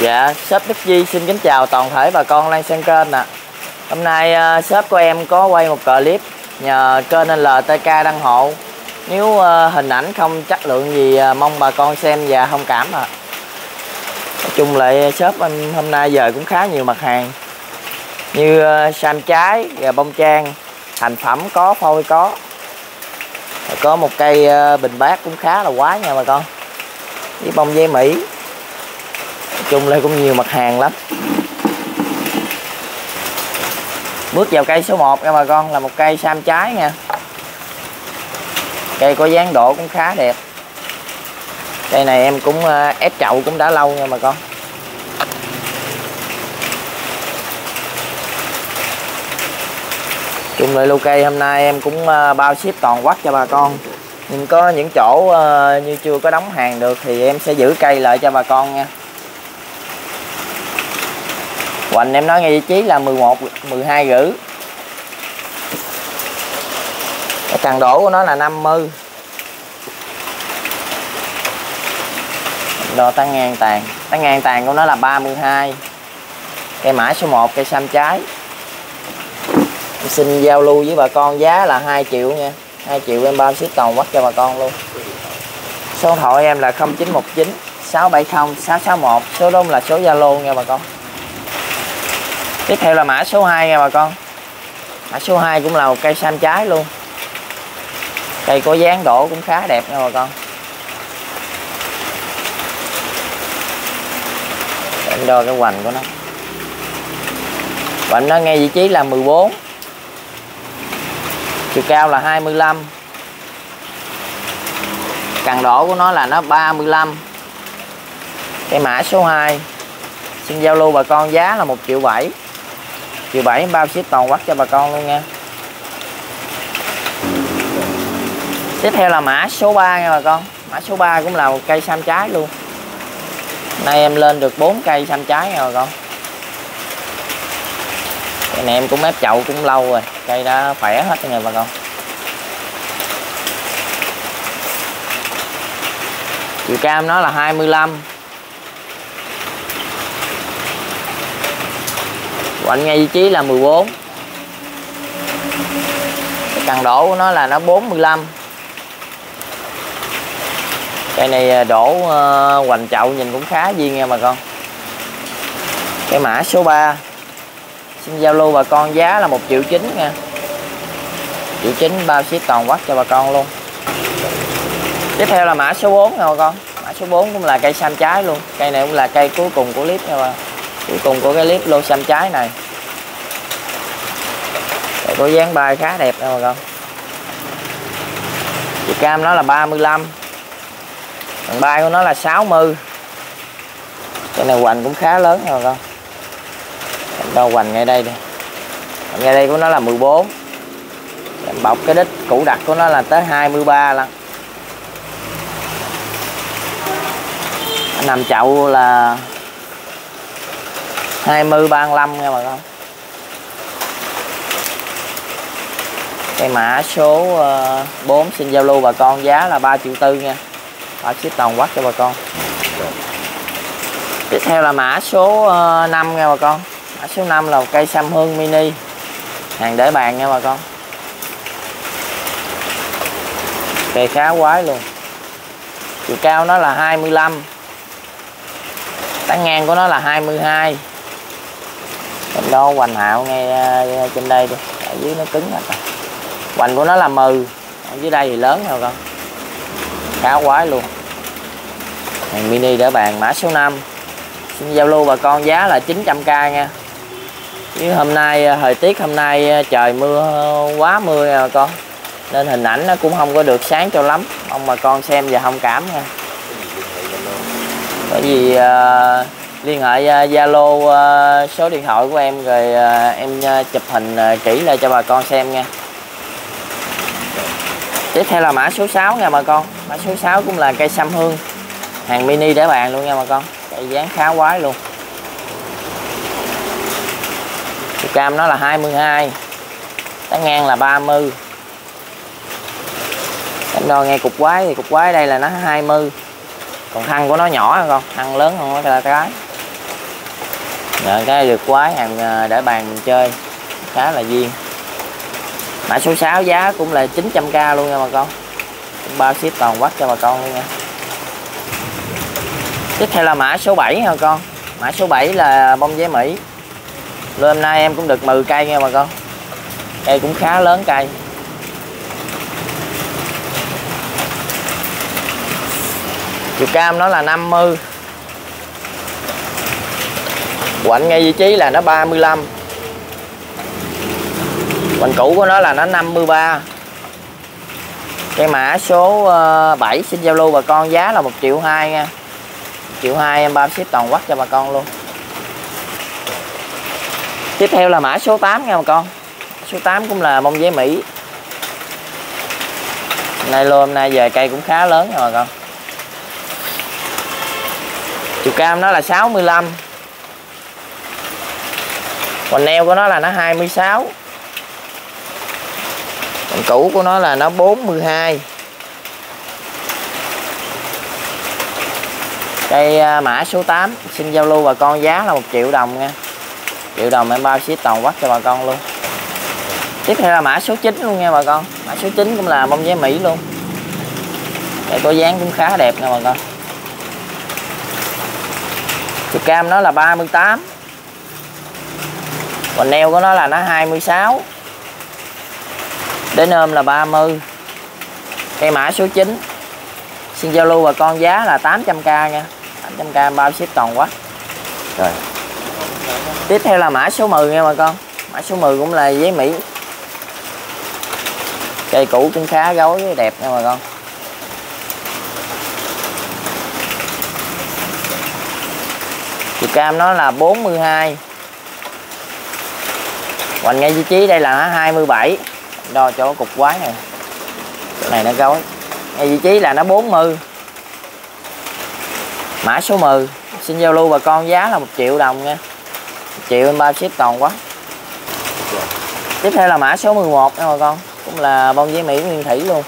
Dạ, shop Đức Di xin kính chào toàn thể bà con lan sang kênh ạ. Hôm nay ờ, uh, shop của em có quay một clip nhờ kênh LTK đăng hộ. Nếu uh, hình ảnh không chất lượng gì uh, mong bà con xem và thông cảm ạ. À. Nói chung lại shop em hôm nay giờ cũng khá nhiều mặt hàng như uh, sam trái, và bông trang, thành phẩm có, phôi có. Có một cây uh, bình bát cũng khá là quá nha bà con. Với bông dây Mỹ chung đây cũng nhiều mặt hàng lắm. Bước vào cây số 1 nha bà con, là một cây sam trái nha. Cây có dáng độ cũng khá đẹp. Cây này em cũng ờ, ép chậu cũng đã lâu nha bà con. Chung lại lô cây hôm nay em cũng ờ, bao ship toàn quốc cho bà con. Nhưng có những chỗ ờ, như chưa có đóng hàng được thì em sẽ giữ cây lại cho bà con nha. Hoành em nói ngay vị trí là 11 12 rưỡi. Cái cần đổ của nó là 50 đo tăng ngang tàn. Tăng ngang tàn của nó là 32 cây mã số 1 cây sam trái. Em xin giao lưu với bà con giá là 2 triệu nha. 2 triệu em bao ship toàn quốc cho bà con luôn. Số điện thoại em là 0919 670 661 số đó là số Zalo nha bà con tiếp theo là mã số 2 nha bà con. Mã số 2 cũng là một cây sam trái luôn. Cây có dáng đổ cũng khá đẹp nha bà con. Em đo cái hoành của nó. Hoành nó ngay vị trí là 14 chiều cao là 25 cần đổ của nó là nó 35 cái mã số 2 xin giao lưu bà con giá là 1 triệu 7 chiều 7 bao ship toàn quốc cho bà con luôn nha. Tiếp theo là mã số 3 nha bà con. Mã số 3 cũng là một cây sam trái luôn. Nay em lên được 4 cây sam trái nha bà con. Cây này em cũng ép chậu cũng lâu rồi. Cây đã khỏe hết rồi nha bà con. Chiều cam nó là 25 quạnh ngay vị trí là 14 cái cần đổ của nó là nó 45 cây này à, đổ uh, hoành chậu nhìn cũng khá duyên nha bà con. Cái mã số 3 xin giao lưu bà con giá là 1 triệu chín nha. Triệu chín bao ship toàn quốc cho bà con luôn. Tiếp theo là mã số 4 nha bà con. Mã số 4 cũng là cây xanh trái luôn. Cây này cũng là cây cuối cùng của clip nha bà cuối cùng của cái clip lô xanh trái này. Để có dáng bay khá đẹp nha bà con chiều cam nó là 35 phần bay của nó là 60 cái này hoành cũng khá lớn nha bà con đâu hoành ngay đây nè ngay đây của nó là 14 Em bọc cái đít cũ đặt của nó là tới 23 lần nằm chậu là 20 35 nha bà con. Cây mã số ờ, 4 xin giao lưu bà con giá là 3 triệu tư nha. Bao ship toàn quốc cho bà con. Tiếp theo là mã số ờ, 5 nha bà con. Mã số 5 là một cây sam hương mini. Hàng để bàn nha bà con. Cây khá quái luôn. Chiều cao nó là 25 tán ngang của nó là 22 em đo hoành hạo ngay trên đây đi. Ở dưới nó cứng rồi hoành của nó là mừ. Ở dưới đây thì lớn rồi con. Khá quái luôn. Hàng mini đỡ bàn mã số 5 xin giao lưu bà con giá là 900k nha. Chứ hôm nay thời tiết hôm nay trời mưa quá mưa nha bà con. Nên hình ảnh nó cũng không có được sáng cho lắm. Ông bà con xem và thông cảm nha. Bởi vì uh, liên hệ à, Zalo uh, số điện thoại của em rồi uh, em uh, chụp hình uh, kỹ lại cho bà con xem nha. Tiếp theo là mã số 6 nha bà con. Mã số 6 cũng là cây sâm hương. Hàng mini để bàn luôn nha bà con. Cây dáng khá quái luôn. Cam nó là 22 tán ngang là 30 em đo nghe cục quái thì cục quái đây là nó 20 còn thăng của nó nhỏ không thăng lớn hơn cái cái. Rồi cái được quái hàng à, để bàn chơi. Khá là duyên. Mã số 6 giá cũng là 900k luôn nha bà con. Bao ship toàn quốc cho bà con luôn nha. Tiếp theo là mã số 7 nha bà con. Mã số 7 là bông giấy Mỹ. Lên hôm nay em cũng được 10 cây nha bà con. Cây cũng khá lớn cây. Chiều cam nó là 50 quạnh ngay vị trí là nó 35 quạnh cũ của nó là nó 53 cái mã số ờ, 7 xin giao lưu bà con giá là 1 triệu 2 nha. 1 triệu 2 em bao ship toàn quốc cho bà con luôn. Tiếp theo là mã số 8 nha bà con. Số 8 cũng là bông giấy Mỹ. Nay lô hôm nay về cây cũng khá lớn nha bà con. Chiều cam nó là 65 còn neo của nó là nó 26 còn cũ của nó là nó 42 cây à, mã số 8 xin giao lưu bà con giá là 1 triệu đồng nha. Triệu đồng em bao ship toàn quốc cho bà con luôn. Tiếp theo là mã số 9 luôn nha bà con. Mã số 9 cũng là bông giấy Mỹ luôn. Đây, có dáng cũng khá đẹp nha bà con. Thì cam nó là 38 còn neo của nó là nó 26 đến ôm là 30 cây mã số 9 xin giao lưu bà con giá là 800k nha. 800k bao ship toàn quốc rồi. Tiếp theo là mã số 10 nha bà con. Mã số 10 cũng là giấy Mỹ. Cây cũ cũng khá gối đẹp nha bà con. Chiều cam nó là 42 hoành ngay vị trí đây là 27 đo chỗ cục quái này. Chỗ này nó gói ngay vị trí là nó 40 mã số 10 xin giao lưu bà con giá là 1 triệu đồng nha. 1 triệu em bao ship toàn quá. Tiếp theo là mã số 11 nha bà con. Cũng là bông giấy Mỹ nguyên thủy luôn.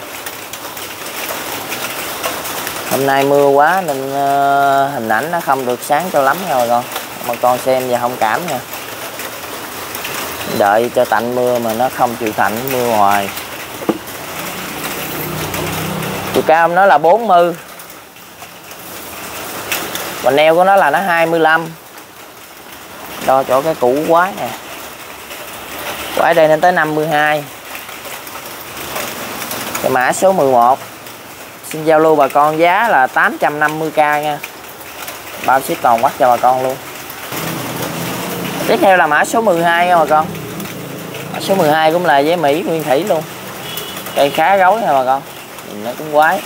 Hôm nay mưa quá nên uh, hình ảnh nó không được sáng cho lắm nha bà con. Bà con xem và thông cảm nha đợi cho tạnh mưa mà nó không chịu tạnh mưa hoài. Chiều cao nó là 40 và neo của nó là nó 25 đo chỗ cái cũ quái nè. Quái đây lên tới 52 cái mã số 11 xin giao lưu bà con giá là 850k nha. Bao ship toàn quốc cho bà con luôn. Tiếp theo là mã số 12 nha bà con số 12 cũng là giấy Mỹ, nguyên thủy luôn. Cây khá gối nha bà con. Nhìn nó cũng quái.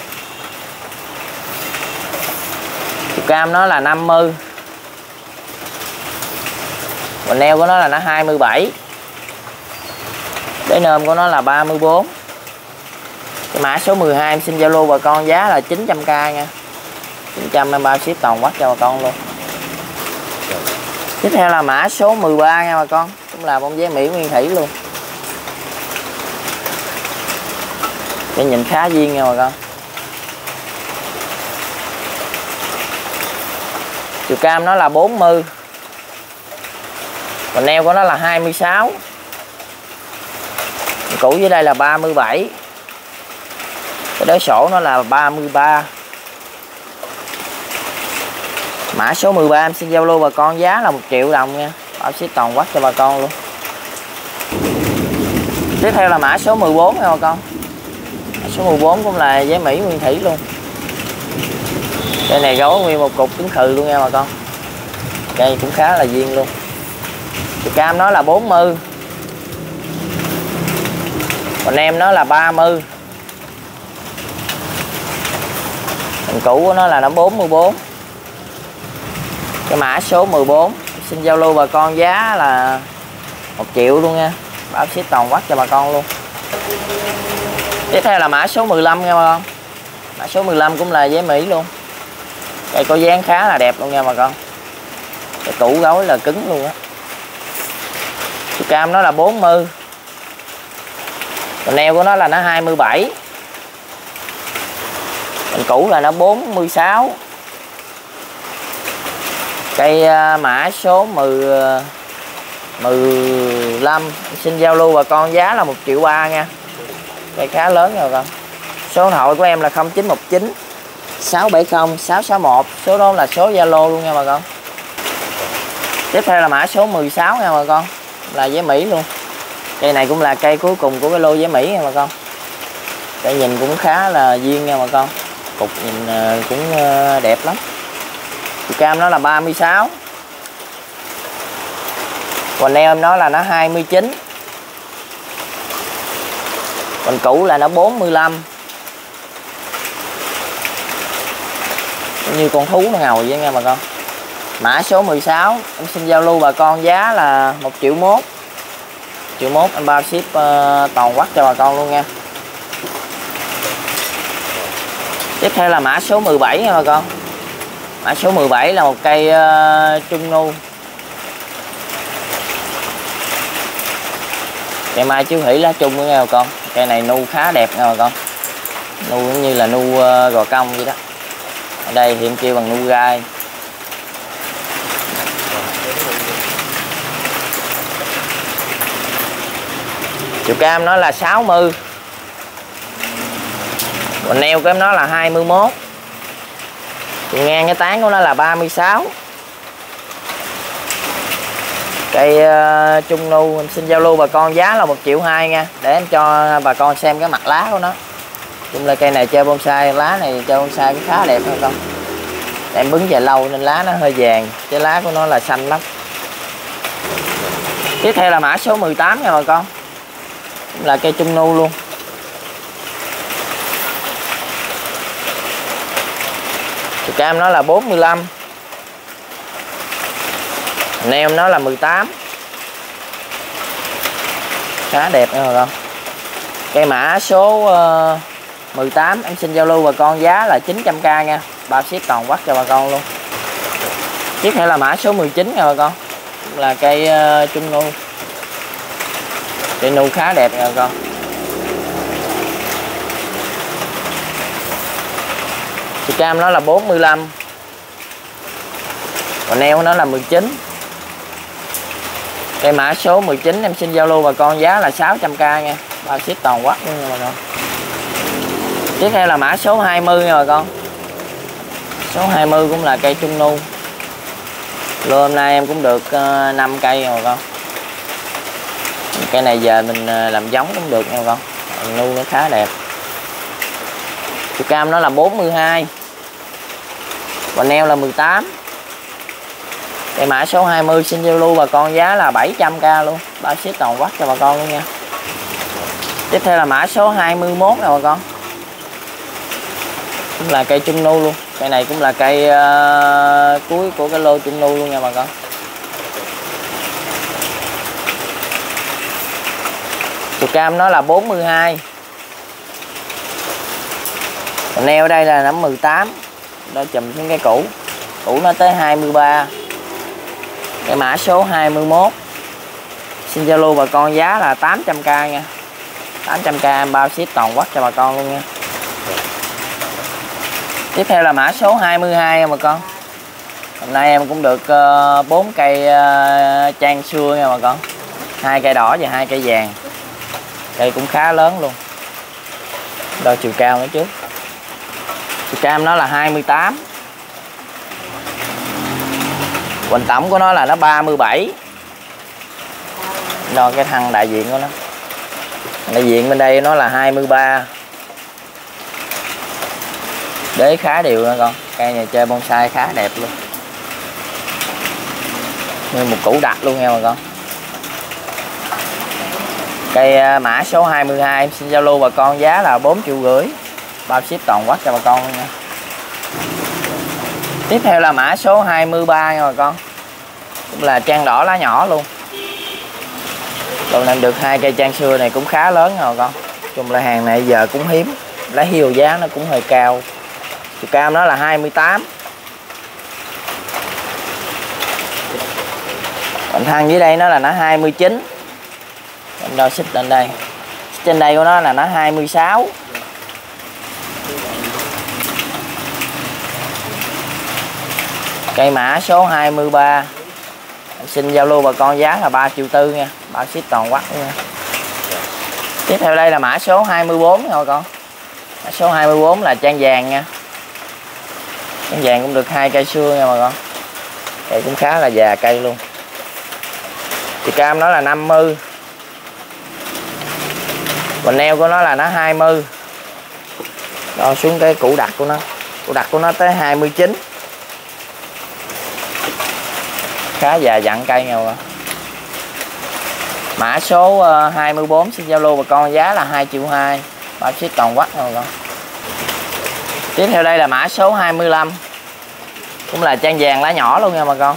Chiều cam nó là 50 và neo của nó là nó 27 cái nơm của nó là 34 cái mã số 12 em xin Zalo bà con giá là 900k nha. 900 em bao ship toàn quốc cho bà con luôn. Tiếp theo là mã số 13 nha bà con cũng là bông giấy Mỹ nguyên thủy luôn. Để nhìn khá duyên nha bà con. Chiều cam nó là 40 còn neo của nó là 26 cũ dưới đây là 37 cái đới sổ nó là 33 mã số 13 em xin giao lưu bà con giá là 1 triệu đồng nha bảo ship toàn quát cho bà con luôn. Tiếp theo là mã số 14 nha bà con. Mã số 14 cũng là giấy Mỹ nguyên thủy luôn. Cây này gấu nguyên một cục cứng khừ luôn nha bà con. Cây cũng khá là duyên luôn. Thì cam nó là 40 còn em nó là 30 thằng cũ của nó là nó 44 Cái mã số 14 Xin giao lưu bà con giá là một triệu luôn nha. Bảo ship toàn quốc cho bà con luôn. Tiếp theo là mã số 15 nha bà con. Mã số 15 cũng là giấy Mỹ luôn. Cây có dáng khá là đẹp luôn nha bà con. Cái củ gối là cứng luôn á. Chú cam nó là 40 Còn neo của nó là nó 27 Mình cũ là nó 46 cây à, mã số 10 15 à, xin giao lưu bà con giá là 1 triệu ba nha. Cây khá lớn rồi con số điện thoại của em là 0919 670 661 số đó là số Zalo luôn nha bà con. Tiếp theo là mã số 16 nha bà con. Là giấy Mỹ luôn. Cây này cũng là cây cuối cùng của cái lô giấy Mỹ nha bà con. Cây nhìn cũng khá là duyên nha bà con. Cục nhìn à, cũng đẹp lắm cam nó là 36 còn em nó là nó 29 còn cũ là nó 45 như con thú nó ngồi vậy nha bà con. Mã số 16 em xin giao lưu bà con giá là 1 triệu mốt. triệu mốt em bao ship uh, toàn quốc cho bà con luôn nha. Tiếp theo là mã số 17 nha bà con mã số 17 là một cây uh, trung nu. Cây mai chú hỷ lá trung nữa nghe bà con. Cây này nu khá đẹp nha bà con. Nu cũng như là nu uh, gò cong vậy đó. Ở đây hiện kêu bằng nu gai. Chiều cam nó là 60 còn neo của em nó là 21 chiều ngang cái tán của nó là 36 cây uh, trung nu em xin giao lưu bà con giá là một triệu hai nha. Để em cho bà con xem cái mặt lá của nó. Chung là cây này chơi bonsai lá này chơi bonsai cũng khá đẹp thôi không em bứng dài lâu nên lá nó hơi vàng chứ lá của nó là xanh lắm. Tiếp theo là mã số 18 nha bà con. Là cây trung nu luôn. Cam nó là 45 neo nó là 18 khá đẹp nữa bà con. Cây mã số ờ, uh, 18 em xin giao lưu bà con giá là 900k nha. Bao ship toàn quắc cho bà con luôn. Tiếp theo là mã số 19 nha bà con. Là cây uh, trung nu. Cây nu khá đẹp nha bà con. Thì cam nó là 45 còn neo nó là 19 cây mã số 19 em xin giao lưu bà con giá là 600k nha. Bao ship toàn quốc luôn nha bà con. Tiếp theo là mã số 20 nha bà con. Số 20 cũng là cây trung nu. Lô hôm nay em cũng được ờ, 5 cây rồi con. Cây này giờ mình ờ, làm giống cũng được nha con. Nu nó khá đẹp chiều cam nó là 42 và neo là 18 cây mã số 20 xin giao lưu bà con giá là 700k luôn. Bao ship toàn quốc cho bà con luôn nha. Tiếp theo là mã số 21 nè bà con. Cũng là cây trung nu luôn. Cây này cũng là cây uh, cuối của cái lô trung nu luôn nha bà con. Chiều cam nó là 42 còn neo đây là nắm 18 đó chùm xuống cái cũ cũ nó tới 23 cái mã số 21 xin giao lưu bà con giá là 800k nha. 800k em bao ship toàn quốc cho bà con luôn nha. Tiếp theo là mã số 22 nha bà con. Hôm nay em cũng được ờ, uh, 4 cây uh, trang xưa nha bà con. Hai cây đỏ và hai cây vàng. Cây cũng khá lớn luôn. Đo chiều cao nữa trước cam nó là 28 Hoành tổng của nó là nó 37 Đo cái thằng đại diện của nó. Đại diện bên đây nó là 23 đế khá đều nha con. Cây này chơi bonsai khá đẹp luôn. Nguyên một củ đặt luôn nha bà con. Cây à, mã số 22 em xin giao lưu bà con giá là 4 triệu rưỡi bao ship toàn quốc cho bà con nha. Tiếp theo là mã số 23 nha bà con. Cũng là trang đỏ lá nhỏ luôn. Đồ làm được hai cây trang xưa này cũng khá lớn nha bà con. Chung là hàng này giờ cũng hiếm. Lá hiêu giá nó cũng hơi cao. Chiều cao nó là 28 còn thang dưới đây nó là nó 29 em đo xích lên đây. Trên đây của nó là nó 26 cây mã số 23 xin giao lưu bà con giá là 3 triệu tư nha. Bao ship toàn quốc nha. Tiếp theo đây là mã số 24 nha bà con. Mã số 24 là trang vàng nha. Trang vàng cũng được hai cây xưa nha bà con. Cây cũng khá là già cây luôn. Thì cam nó là 50 Bình neo của nó là nó 20 Đo xuống cái củ đặc của nó. Củ đặc của nó tới 29 Khá già dặn cây nha bà Mã số ờ, 24 xin giao lưu bà con giá là 2 triệu 2 Bao ship toàn quốc nha bà con Tiếp theo đây là mã số 25 Cũng là trang vàng lá nhỏ luôn nha bà con.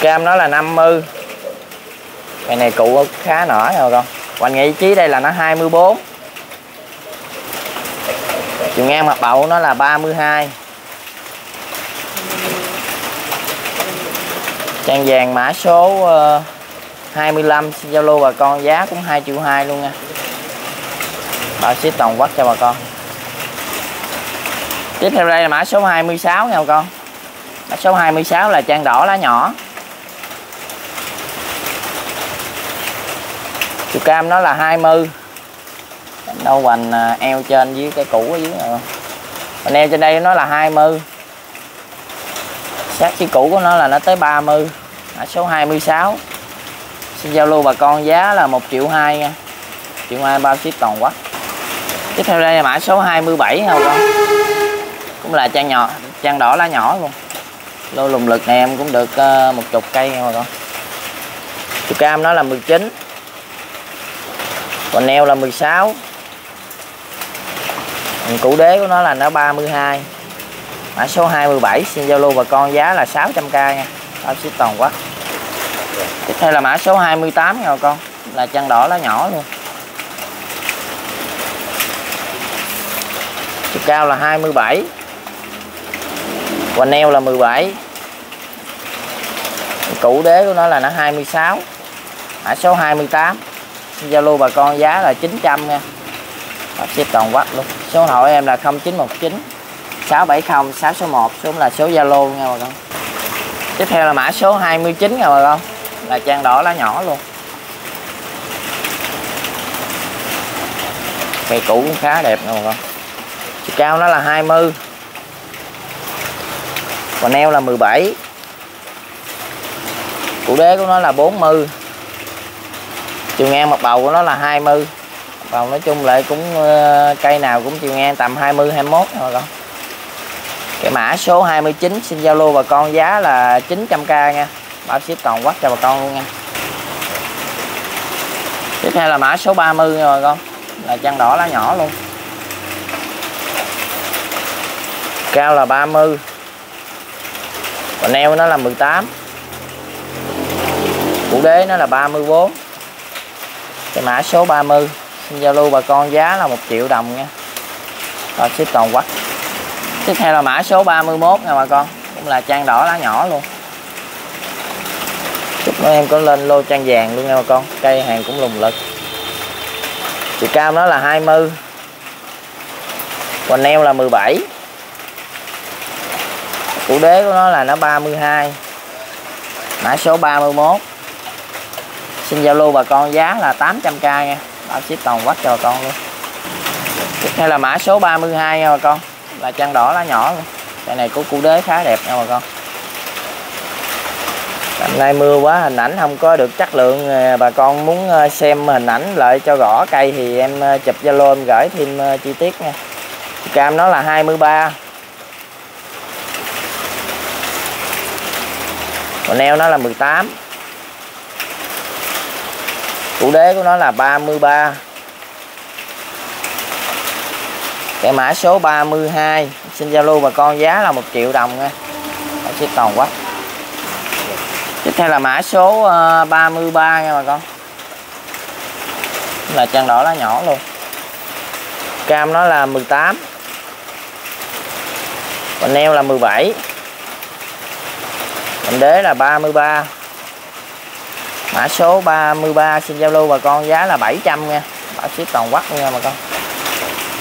Cam nó là 50 cây này cụ khá nở rồi con. Hoành nghị trí đây là nó 24 chiều ngang mặt bậu nó là 32 trang vàng mã số ờ, 25 xin giao lưu bà con, giá cũng 2 triệu 2 luôn nha. Bảo ship toàn quốc cho bà con. Tiếp theo đây là mã số 26 nha bà con. Mã số 26 là trang đỏ lá nhỏ. Chiều cam nó là 20 đâu hoành à, eo trên với cái cũ ở dưới rồi còn eo trên đây nó là 20 sát cái cũ của nó là nó tới 30 mã số 26 xin giao lưu bà con giá là 1 triệu 2 nha. Triệu 2 bao ship toàn quốc. Tiếp theo đây là mã số 27 nha bà con? Cũng là trang nhỏ, trang đỏ lá nhỏ luôn. Lô lùng lực này em cũng được à, một chục cây nha bà con. Chục cam nó là 19 còn neo là 16 củ đế của nó là nó 32 mã số 27 xin giao lưu bà con giá là 600k nha. Bao ship toàn quốc. Tiếp theo là mã số 28 nha bà con. Là chân đỏ lá nhỏ luôn. Chiều cao là 27 và eo là 17 củ đế của nó là nó 26 mã số 28 Zalo bà con giá là 900 nha. Ờ, Bác ship toàn quốc luôn. Số điện em là 0919 670 661 số là số Zalo nha bà con. Tiếp theo là mã số 29 nha bà con, là trang đỏ lá nhỏ luôn. Cây cũ cũng khá đẹp nha bà con. Chiều cao nó là 20 và neo là 17 củ đế của nó là 40 chiều ngang mặt bầu của nó là 20 còn nói chung lại cũng ờ, cây nào cũng chiều ngang tầm 20 21 rồi con. Cái mã số 29 xin giao lưu bà con giá là 900k nha. Bảo ship toàn quốc cho bà con luôn nha. Tiếp theo là mã số 30 nha bà con. Là chăn đỏ lá nhỏ luôn. Cao là 30 và neo nó là 18 củ đế nó là 34 cái mã số 30 xin giao lưu bà con giá là 1 triệu đồng nha. Rồi, ship toàn quốc. Tiếp theo là mã số 31 nha bà con. Cũng là trang đỏ lá nhỏ luôn. Chúc mấy em có lên lô trang vàng luôn nha bà con. Cây hàng cũng lùng lực. Chiều cao nó là 20 còn neo là 17 củ đế của nó là nó 32 mã số 31 xin giao lưu bà con giá là 800k nha bao ship toàn quát cho bà con luôn. Tiếp theo là mã số 32 nha bà con. Là trang đỏ lá nhỏ luôn. Cái này của củ đế khá đẹp nha bà con. Hôm nay mưa quá, hình ảnh không có được chất lượng. À, bà con muốn à, xem hình ảnh lại cho rõ cây thì em à, chụp zalo em gửi thêm chi tiết nha. Cam nó là 23 còn neo nó là 18 Cụ đế của nó là 33 Cái mã số 32 Xin giao lưu bà con giá là 1 triệu đồng nha. Nó ship toàn quốc Tiếp theo là mã số ờ, 33 nha bà con. Là chân đỏ lá nhỏ luôn. Cam nó là 18 Còn neo là 17 Còn đế là 33 mã số 33 xin giao lưu bà con giá là 700 nha. Bảo ship toàn quốc nha bà con.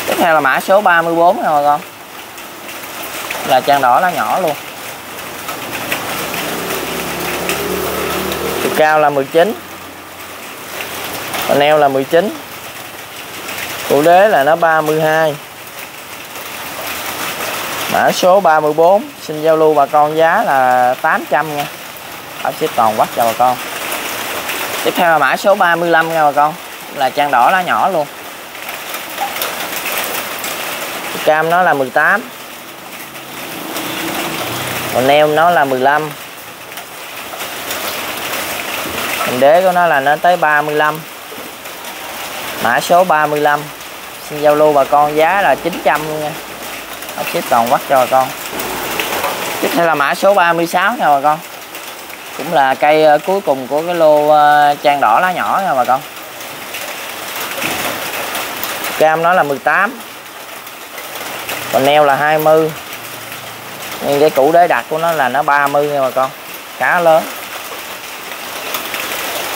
Tiếp theo là mã số 34 nha bà con. Là trang đỏ lá nhỏ luôn. Chiều cao là 19 còn là 19 cụ đế là nó 32 mã số 34 xin giao lưu bà con giá là 800 nha. Bảo ship toàn quốc cho bà con tiếp theo là mã số 35 nha bà con. Là trang đỏ lá nhỏ luôn. Cam nó là 18 còn neo nó là 15 hình đế của nó là nó tới 35 mã số 35 xin giao lưu bà con giá là 900 luôn nha. Ship toàn quách cho bà con. Tiếp theo là mã số 36 nha bà con cũng là cây ờ, cuối cùng của cái lô ờ, trang đỏ lá nhỏ nha bà con. Cam nó là 18 còn neo là 20 nhưng cái củ đế đặt của nó là nó 30 nha bà con, khá lớn.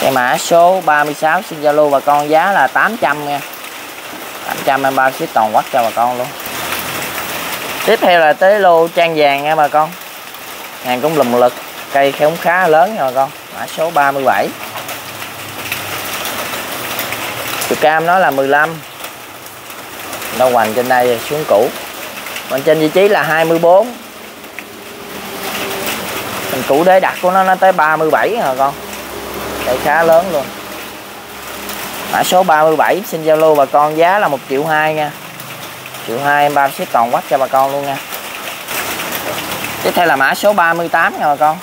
Cái mã số 36 xin Zalo bà con, giá là 800 nha. 800 em bao ship toàn quốc cho bà con luôn. Tiếp theo là tới lô trang vàng nha bà con. Hàng cũng lùm lực cây cũng khá lớn nha bà con. Mã số 37 chiều cam nó là 15 đâu hoành trên đây xuống cũ. Còn trên vị trí là 24 mình cũ đế đặt của nó nó tới 37 nha con. Cây khá lớn luôn. Mã số 37 xin giao lưu bà con, giá là 1 triệu 2 nha. triệu 2 em bao ship toàn quách cho bà con luôn nha. Tiếp theo là mã số 38 nha bà con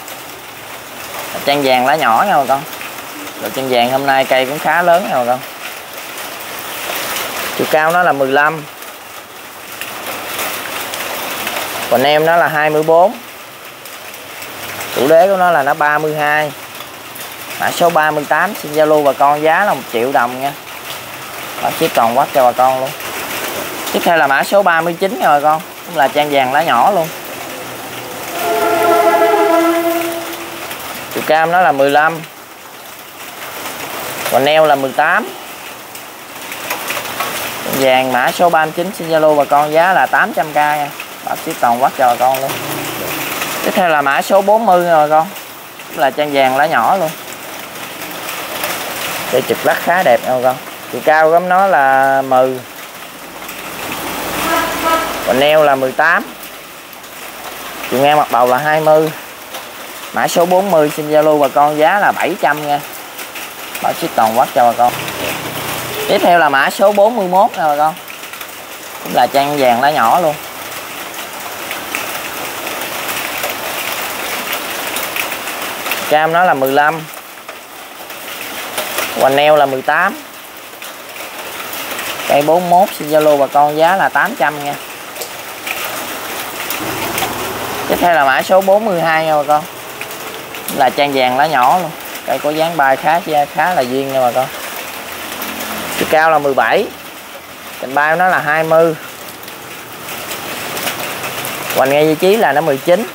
trang vàng lá nhỏ nha bà con. Rồi trang vàng hôm nay cây cũng khá lớn nha bà con. Chiều cao nó là 15 còn em nó là 24 tủ đế của nó là nó 32 mã số 38 xin giao lưu bà con giá là 1 triệu đồng nha. Và ship toàn quát cho bà con luôn. Tiếp theo là mã số 39 nha bà con, cũng là trang vàng lá nhỏ luôn. Cam nó là 15 và neo là 18 vàng mã số 39 xin Zalo bà con, giá là 800k nha. Bác sĩ toàn quát cho bà con luôn. Tiếp theo là mã số 40 rồi con. Là trang vàng lá nhỏ luôn. Cây chụp lắc khá đẹp nha con. Chiều cao gấm nó là 10 còn neo là 18 chiều ngang mặt đầu là 20 mã số 40 xin Zalo bà con, giá là 700 nha. Bảo ship toàn quốc cho bà con. Tiếp theo là mã số 41 nè bà con. Cũng là trang vàng lá nhỏ luôn. Cam nó là 15 hoành neo là 18 cây 41 xin Zalo bà con, giá là 800 nha. Tiếp theo là mã số 42 nha bà con là trang vàng lá nhỏ luôn. Cây có dáng bài khá khá là duyên nha bà con. Chiều cao là 17 cành bay nó là 20 hoành ngay vị trí là nó 19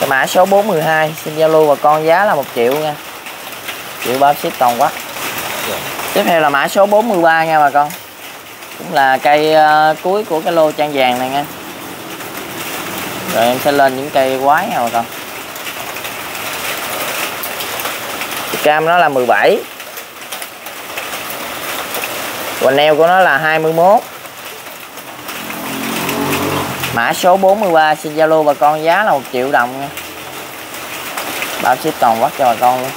cái mã số 42 xin giao lưu bà con giá là 1 triệu nha. Triệu bao ship toàn quá. Tiếp theo là mã số 43 nha bà con. Cũng là cây uh, cuối của cái lô trang vàng này nha. Rồi em sẽ lên những cây quái nha bà con. Cam nó là 17 quần neo của nó là 21 mã số 43 xin Zalo bà con giá là 1 triệu đồng nha. Bao ship toàn quốc cho bà con luôn.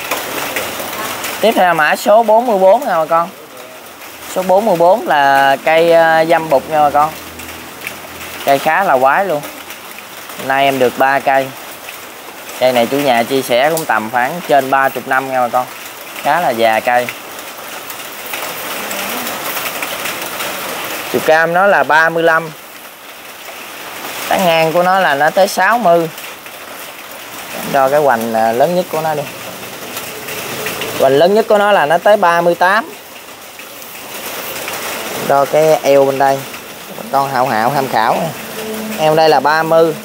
Tiếp theo là mã số 44 nha bà con. Số 44 là cây ờ, dâm bụt nha bà con. Cây khá là quái luôn. Hôm nay em được 3 cây cây này chủ nhà chia sẻ cũng tầm khoảng trên 30 năm nha bà con. Khá là già cây. Chiều cam nó là 35 tán ngang của nó là nó tới 60 cho cái hoành à, lớn nhất của nó đi. Hoành lớn nhất của nó là nó tới 38 đo cái eo bên đây. Con hảo hảo tham khảo. Eo đây là 30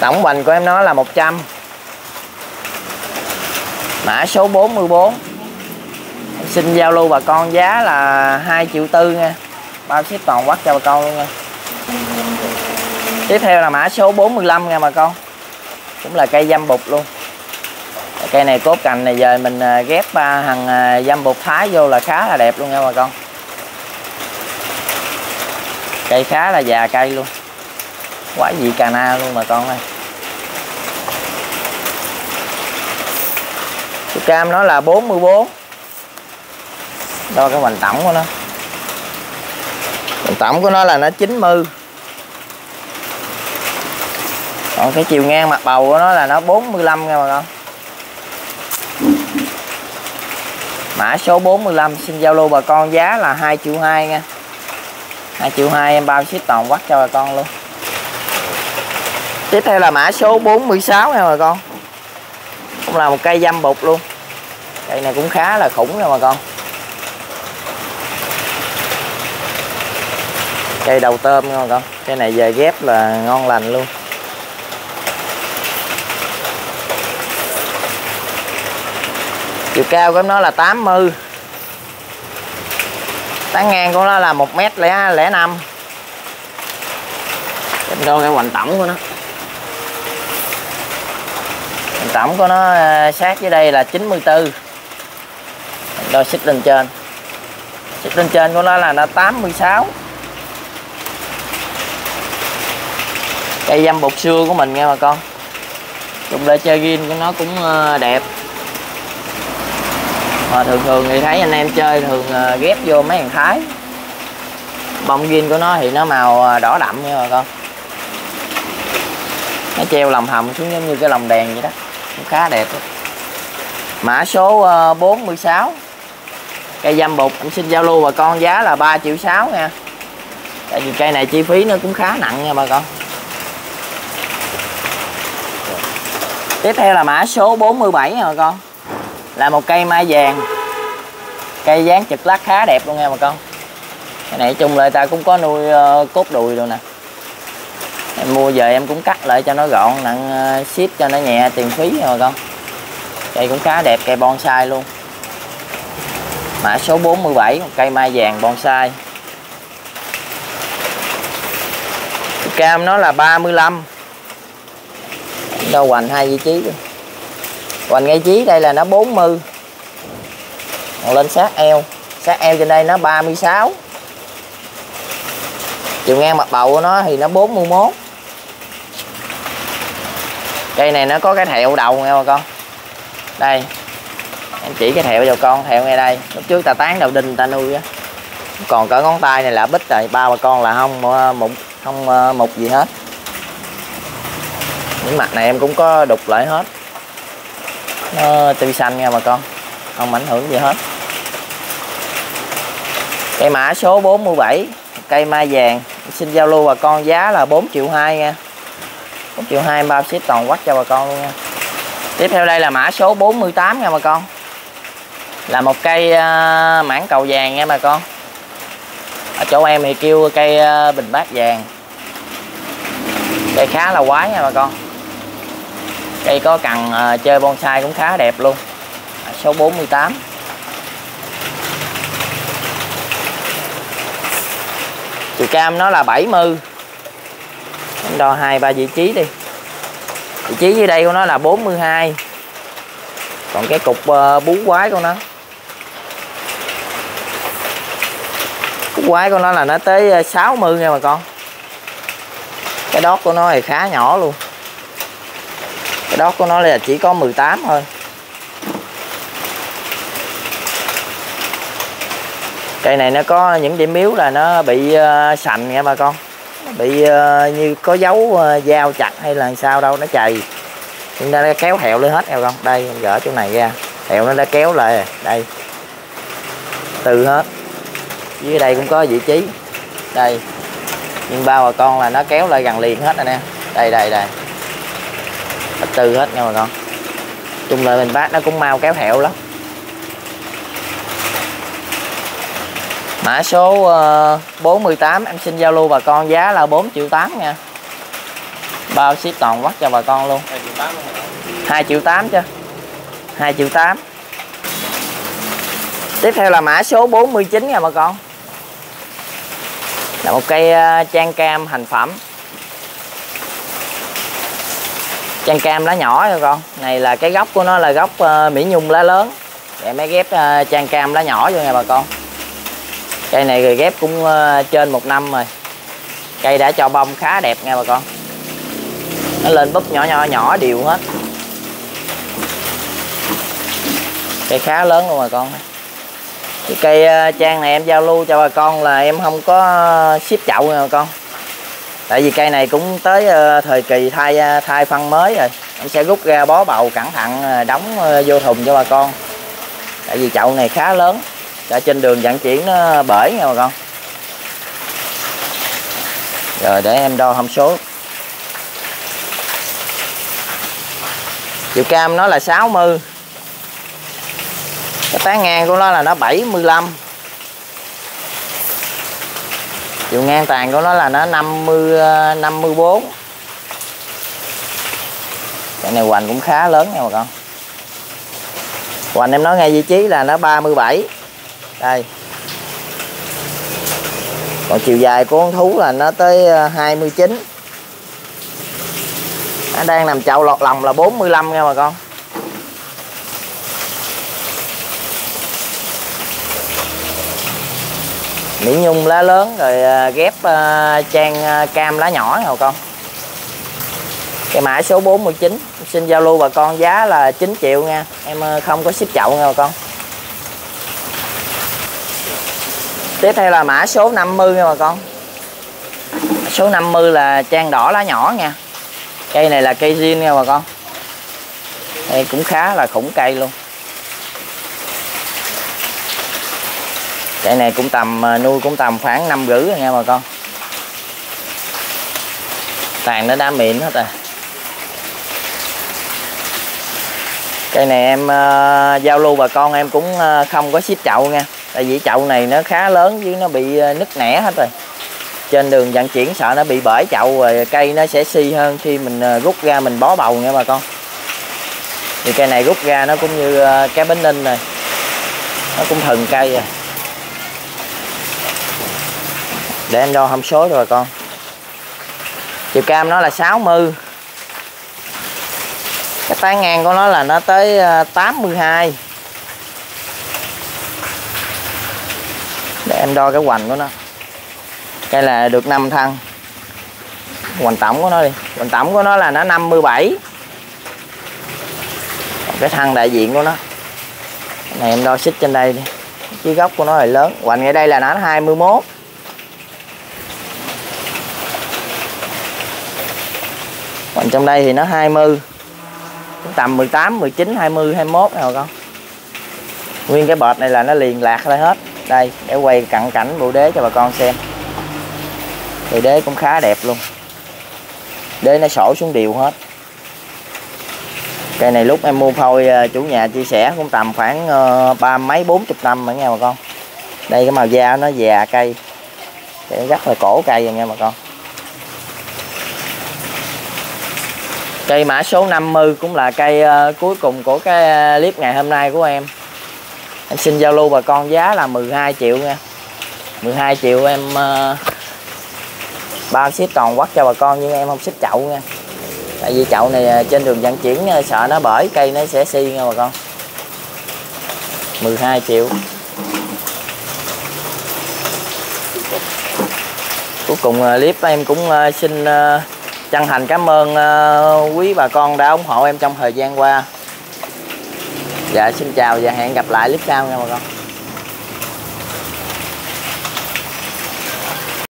tổng bình của em nó là 100 mã số 44 xin giao lưu bà con giá là 2 triệu tư nha. Bao ship toàn quốc cho bà con luôn nha. Tiếp theo là mã số 45 nha bà con. Cũng là cây dâm bụt luôn. Cây này cốt cành này giờ mình à, ghép à, hàng à, dâm bụt thái vô là khá là đẹp luôn nha bà con. Cây khá là già cây luôn quả gì cà na luôn bà con ơi. Cái cam nó là 44 đo cái hoành tổng của nó. Hoành tổng của nó là nó 90 còn cái chiều ngang mặt bầu của nó là nó 45 nha bà con. Mã số 45 xin giao lưu bà con giá là 2 triệu 2 nha. 2 triệu 2 em bao ship toàn quắc cho bà con luôn tiếp theo là mã số 46 nha bà con. Cũng là một cây dâm bụt luôn. Cây này cũng khá là khủng nha bà con. Cây đầu tôm nha bà con. Cây này về ghép là ngon lành luôn. Chiều cao của nó là 80 tán ngang của nó là một mét lẻ lẻ năm. Cho cái hoành tổng của nó hoành tổng của nó à, sát dưới đây là 94 đo xích lên trên. Xích lên trên của nó là nó 86 cây dăm bột xưa của mình nghe bà con. Dùng để chơi game của nó cũng à, đẹp. Mà thường thường thì thấy anh em chơi thường à, ghép vô mấy hàng thái. Bông gin của nó thì nó màu đỏ đậm nha bà con. Nó treo lòng hầm xuống giống như cái lồng đèn vậy đó cũng khá đẹp. Đó. mã số ờ, 46 cây dâm bụt cũng xin giao lưu bà con giá là 3 triệu 6 nha. Tại vì cây này chi phí nó cũng khá nặng nha bà con. Tiếp theo là mã số 47 nha bà con. Là một cây mai vàng. Cây dáng trực lát khá đẹp luôn nha bà con. Cái này chung lại ta cũng có nuôi uh, cốt đùi luôn nè em mua về em cũng cắt lại cho nó gọn, nặng ờ, ship cho nó nhẹ, tiền phí rồi con. Cây cũng khá đẹp, cây bonsai luôn. Mã số 47 một cây mai vàng bonsai. Cam nó là 35 đâu hoành hai vị trí hoành ngay trí đây là nó 40 còn lên sát eo. Sát eo trên đây nó 36 chiều ngang mặt bầu của nó thì nó 41 cây này nó có cái thẹo đầu nghe bà con. Đây. Em chỉ cái thẹo cho con, thẹo ngay đây. Lúc trước ta tán đầu đinh, ta nuôi á. Còn cỡ ngón tay này là bích rồi, ba bà con là không ờ, mục không ờ, mục gì hết. Những mặt này em cũng có đục lại hết. Nó tươi xanh nha bà con, không ảnh hưởng gì hết. Cây mã số 47 cây mai vàng. Xin giao lưu bà con giá là 4 triệu 2 nha. 1 triệu 2 bao ship toàn quách cho bà con luôn nha. Tiếp theo đây là mã số 48 nha bà con. Là một cây uh, mảng cầu vàng nha bà con. Ở chỗ em thì kêu cây uh, bình bát vàng. Cây khá là quái nha bà con. Cây có cần uh, chơi bonsai cũng khá đẹp luôn. Mã số 48 chiều cam nó là 70 đo hai, ba vị trí đi. Vị trí dưới đây của nó là 42 còn cái cục ờ, bú quái của nó. Cục quái của nó là nó tới ờ, 60 nha bà con. Cái đót của nó thì khá nhỏ luôn. Cái đót của nó là chỉ có 18 thôi. Cây này nó có những điểm yếu là nó bị ờ, sành nha bà con bị uh, như có dấu uh, dao chặt hay là sao đâu nó chày. Chúng ta đã kéo hẹo lên hết heo con đây em gỡ chỗ này ra. Hẹo nó đã kéo lại đây. Từ hết. Dưới đây cũng có vị trí. Đây. Nhưng bao bà con là nó kéo lại gần liền hết rồi nè. Đây đây đây. Từ hết nha bà con. Chung là mình bác nó cũng mau kéo hẹo lắm. Mã số ờ, uh, 48 em xin giao lưu bà con giá là 4 triệu 8 nha. Bao ship toàn quốc cho bà con luôn. 2 triệu 8 chứ. 2 triệu 8 tiếp theo là mã số 49 nha bà con. Là một cây ờ, trang cam thành phẩm. Trang cam lá nhỏ nha con. Này là cái gốc của nó là gốc ờ, mỹ nhung lá lớn. Để mới ghép trang cam lá nhỏ vô nha bà con cây này rồi ghép cũng ờ, trên một năm rồi. Cây đã cho bông khá đẹp nha bà con. Nó lên búp nhỏ nhỏ nhỏ đều hết. Cây khá lớn luôn bà con. Cái cây ờ, trang này em giao lưu cho bà con là em không có ship chậu nha bà con. Tại vì cây này cũng tới ờ, thời kỳ thay thay phân mới rồi. Em sẽ rút ra bó bầu cẩn thận đóng vô thùng cho bà con. Tại vì chậu này khá lớn ở trên đường vận chuyển nó bể nha bà con. Rồi để em đo hông số. Chiều cam nó là 60 cái tán ngang của nó là nó 75 chiều ngang tàn của nó là nó 50 54 ờ, cái này hoành cũng khá lớn nha bà con. Hoành em nói ngay vị trí là nó 37 đây. Còn chiều dài của con thú là nó tới ờ, 29 nó đang nằm chậu lọt lòng là 45 nha bà con. Mỹ Nhung lá lớn rồi ờ, ghép ờ, trang cam lá nhỏ nha bà con. Cái mã số 49 xin giao lưu bà con giá là 9 triệu nha. Em không có ship chậu nha bà con. Tiếp theo là mã số 50 nha bà con. Số 50 là trang đỏ lá nhỏ nha. Cây này là cây zin nha bà con. Đây cũng khá là khủng cây luôn. Cây này cũng tầm à, nuôi cũng tầm khoảng năm rưỡi nha bà con. Tàn nó đã mịn hết rồi cây này em uh, giao lưu bà con em cũng uh, không có ship chậu nha tại vì chậu này nó khá lớn chứ nó bị ờ, nứt nẻ hết rồi. Trên đường vận chuyển sợ nó bị bể chậu rồi cây nó sẽ si hơn khi mình ờ, rút ra mình bó bầu nha bà con. Thì cây này rút ra nó cũng như ờ, cái bánh ninh này nó cũng thần cây rồi. Để em đo hâm số rồi con. Chiều cam nó là 60 cái tán ngang của nó là nó tới 82 em đo cái hoành của nó. Đây là được 5 thân hoành tổng của nó đi. Hoành tổng của nó là nó 57 cái thân đại diện của nó. Cái này em đo xích trên đây đi. Chứ gốc của nó là lớn. Hoành ở đây là nó 21 hoành trong đây thì nó 20 tầm 18 19 20 21 nào con nguyên cái bọt này là nó liền lạc lại hết đây, để quay cận cảnh bộ đế cho bà con xem. Bộ đế cũng khá đẹp luôn. Đế nó sổ xuống đều hết. Cây này lúc em mua phôi ờ, chủ nhà chia sẻ cũng tầm khoảng ờ, ba mấy, bốn chục năm mà nghe bà con. Đây, cái màu da nó già cây. Để rất là cổ cây rồi nghe bà con. Cây mã số 50 cũng là cây ờ, cuối cùng của cái clip ngày hôm nay của em em xin giao lưu bà con giá là 12 triệu nha. 12 triệu em ờ, uh, bao ship toàn quốc cho bà con nhưng em không ship chậu nha. Tại vì chậu này ờ, trên đường vận chuyển ờ, sợ nó bởi cây nó sẽ si nha bà con. 12 triệu. Cuối cùng clip em cũng xin chân thành cảm ơn quý bà con đã ủng hộ em trong thời gian qua dạ xin chào và hẹn gặp lại clip sau nha bà con